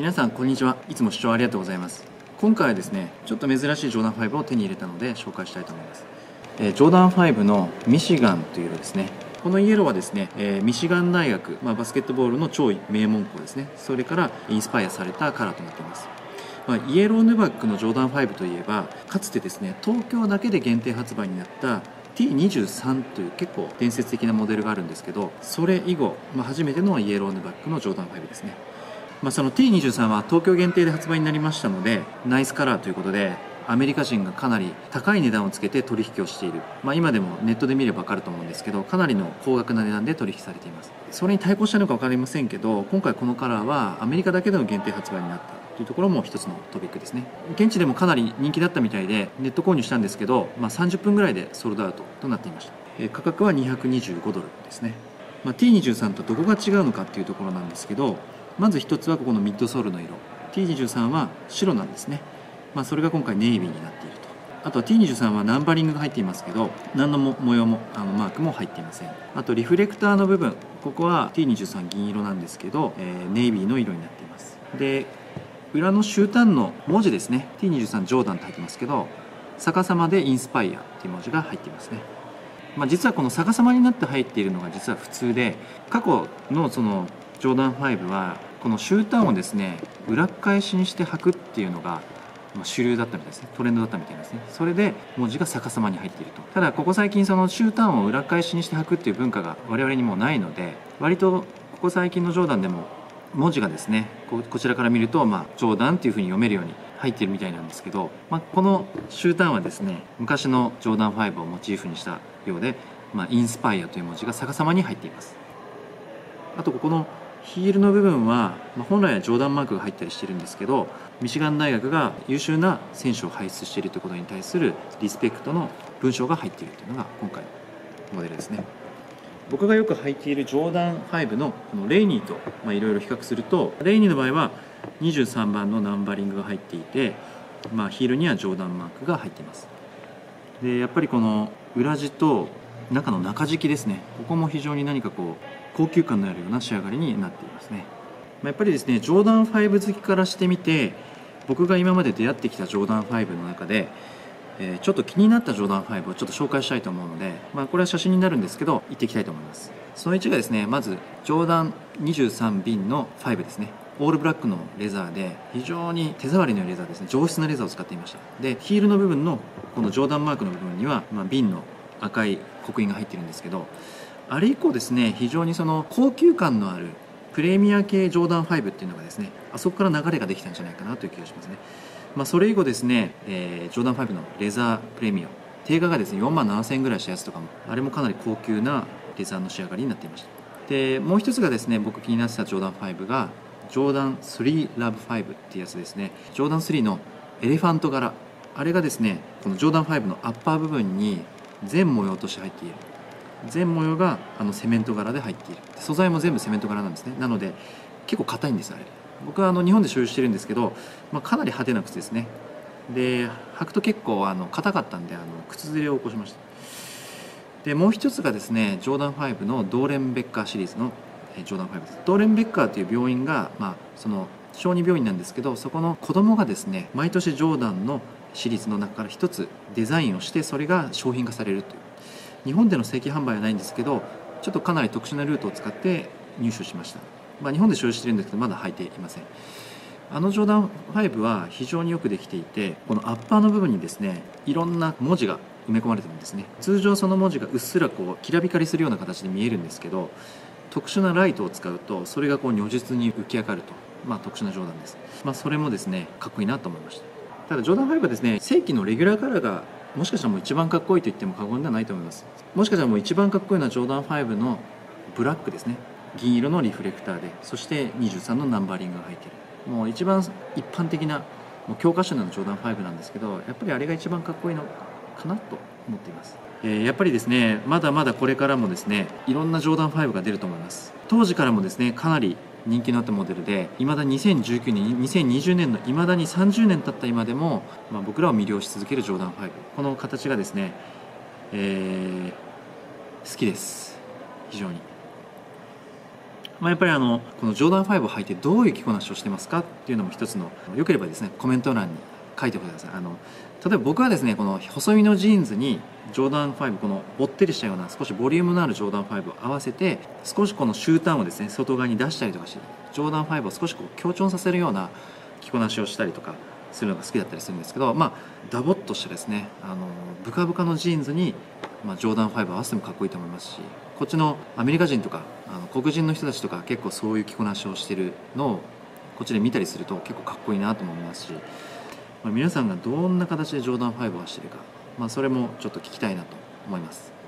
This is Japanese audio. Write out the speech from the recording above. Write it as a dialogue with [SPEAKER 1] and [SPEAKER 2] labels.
[SPEAKER 1] 皆さんこんにちは。いつも視聴ありがとうございます。今回はですねちょっと珍しいジョーダン5を手に入れたので紹介したいと思います、えージョーダン5のミシガンという色ですねこのイエローはですね、えーミシガン大学、まあ、バスケットボールの超名門校ですね。それからインスパイアされたカラーとなっています。まあ、イエローヌバックのジョーダン5といえばかつてですね東京だけで限定発売になった T23 という結構伝説的なモデルがあるんですけどそれ以後、まあ、初めてのイエローヌバックのジョーダン5ですね。まあ、その T23 は東京限定で発売になりましたのでナイスカラーということでアメリカ人がかなり高い値段をつけて取引をしている、まあ、今でもネットで見れば分かると思うんですけどかなりの高額な値段で取引されています。それに対抗したのか分かりませんけど今回このカラーはアメリカだけでの限定発売になったというところも一つのトピックですね。現地でもかなり人気だったみたいでネット購入したんですけど、まあ、30分ぐらいでソールドアウトとなっていました。え価格は225ドルですね、まあ、T23 とどこが違うのかっていうところなんですけどまず一つはここのミッドソールの色。T23 は白なんですね、まあ、それが今回ネイビーになっていると。あとは T23 はナンバリングが入っていますけど何の模様もあのマークも入っていません。あとリフレクターの部分。ここは T23 銀色なんですけど、えーネイビーの色になっています。で裏の終端の文字ですね。T23 ジョーダンって入ってますけど逆さまでインスパイアっていう文字が入っていますね。まあ、実はこの逆さまになって入っているのが実は普通で過去のそのジョーダン5はこの終端をですね裏返しにして履くっていうのがま主流だったみたいですね。トレンドだったみたいですね。それで文字が逆さまに入っていると。ただここ最近その終端を裏返しにして履くっていう文化が我々にもないので割とここ最近のジョーダンでも文字がですねここちらから見ると、まあ、ジョーダンっていうふうに読めるように入っているみたいなんですけど、まあ、この終端はですね昔のジョーダン5をモチーフにしたようで、まあ、インスパイアという文字が逆さまに入っています。あとここのヒールの部分は、まあ、本来はジョーダンマークが入ったりしてるんですけどミシガン大学が優秀な選手を輩出しているということに対するリスペクトの文章が入っているというのが今回のモデルですね。僕がよく履いているジョーダン5のこのレイニーといろいろ比較するとレイニーの場合は23番のナンバリングが入っていて、まあ、ヒールにはジョーダンマークが入っています。でやっぱりこの裏地と中の中敷きですね。ここも非常に何かこう高級感のあるような仕上がりになっていますね。まやっぱりですねジョーダン5好きからしてみて僕が今まで出会ってきたジョーダン5の中でえーちょっと気になったジョーダン5をちょっと紹介したいと思うので、まあ、これは写真になるんですけど行っていきたいと思います。その1がですねまずジョーダン23便の5ですね。オールブラックのレザーで非常に手触りのレザーですね。上質なレザーを使っていました。でヒールの部分のこのジョーダンマークの部分には、まあ、瓶の赤い刻印が入ってるんですけどあれ以降ですね非常にその高級感のあるプレミア系ジョーダン5っていうのがですねあそこから流れができたんじゃないかなという気がしますね。まあ、それ以後ですね、えージョーダン5のレザープレミアム定価がですね4万7000円ぐらいしたやつとかもあれもかなり高級なレザーの仕上がりになっていました。でもう一つがですね僕気になってたジョーダン5がジョーダン3ラブ5っていうやつですね。ジョーダン3のエレファント柄。あれがですねこのジョーダン5のアッパー部分に全模様として入っている。全模様があのセメント柄で入っている。素材も全部セメント柄なんですね。なので結構硬いんですあれ。僕はあの日本で所有してるんですけど、まあ、かなり派手な靴ですね。で履くと結構あの硬かったんであの靴ずれを起こしました。でもう一つがですねジョーダン5のドーレンベッカーシリーズのジョーダン5です。ドーレンベッカーという病院が、まあ、その小児病院なんですけどそこの子供がですね毎年ジョーダンのシリーズの中から一つデザインをしてそれが商品化されるという。日本での正規販売はないんですけどちょっとかなり特殊なルートを使って入手しました、まあ、日本で所有してるんですけどまだ履いていません。あのジョーダン5は非常によくできていてこのアッパーの部分にですねいろんな文字が埋め込まれてるんですね。通常その文字がうっすらこうきらびかりするような形で見えるんですけど特殊なライトを使うとそれがこう如実に浮き上がると、まあ、特殊なジョーダンです、まあ、それもですねかっこいいなと思いました。ただジョーダン5はですね正規のレギュラーカラーがもしかしたらもう一番かっこいいと言っても過言ではないと思います。もしかしたらもう一番かっこいいのはジョーダン5のブラックですね。銀色のリフレクターでそして23のナンバリングが入ってる。もう一番一般的なもう教科書のジョーダン5なんですけどやっぱりあれが一番かっこいいのかなと思っています、えーやっぱりですねまだまだこれからもですねいろんなジョーダン5が出ると思います。当時からもですねかなり人気のあったモデルでいまだ2019年2020年のいまだに30年経った今でも、まあ、僕らを魅了し続けるジョーダン5この形がですね、えー好きです。非常に。まあ、やっぱりあのこのジョーダン5を履いてどういう着こなしをしてますかっていうのも一つのよければですねコメント欄に書いてください。あの例えば僕はですねこの細身のジーンズにジョーダン5このぼってりしたような少しボリュームのあるジョーダン5を合わせて少しこのシュータンをですね外側に出したりとかしてジョーダン5を少しこう強調させるような着こなしをしたりとかするのが好きだったりするんですけどまあダボっとしたですねあのブカブカのジーンズに、まあ、ジョーダン5を合わせてもかっこいいと思いますしこっちのアメリカ人とかあの黒人の人たちとか結構そういう着こなしをしてるのをこっちで見たりすると結構かっこいいなと思いますし、皆さんがどんな形でジョーダン5をしてるか、まあ、それもちょっと聞きたいなと思います。